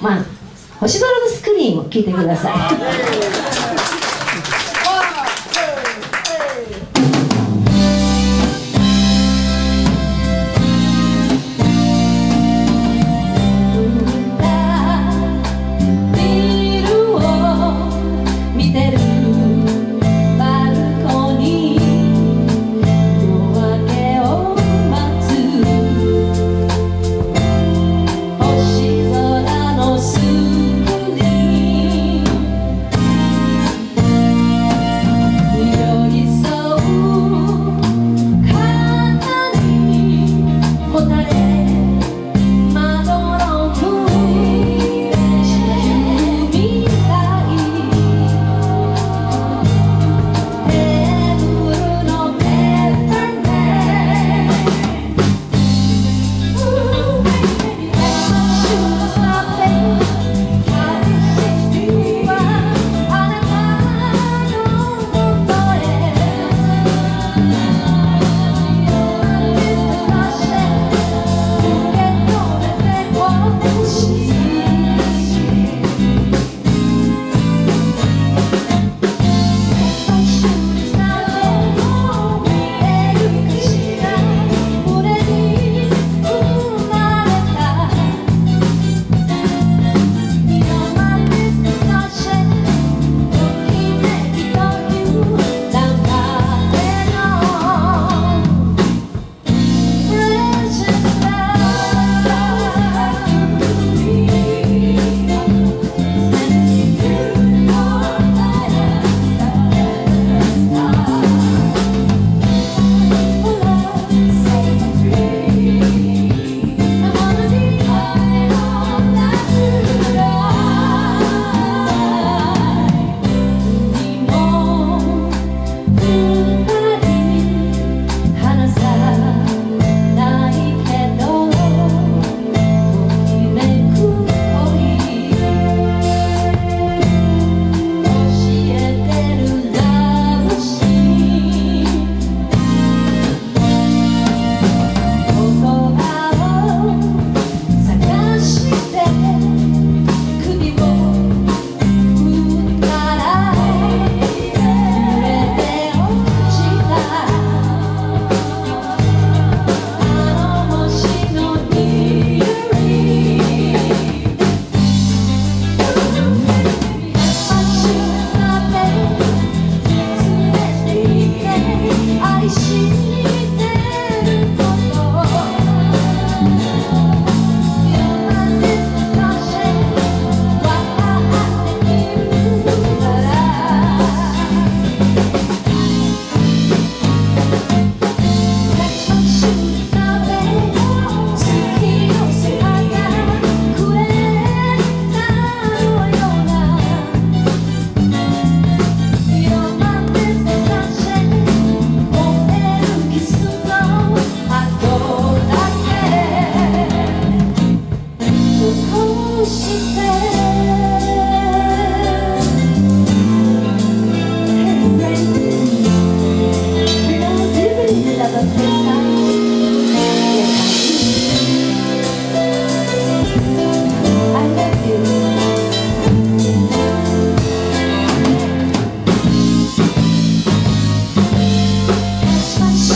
まあ、星空のスクリーンを聴いてください。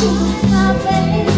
Oh, my baby.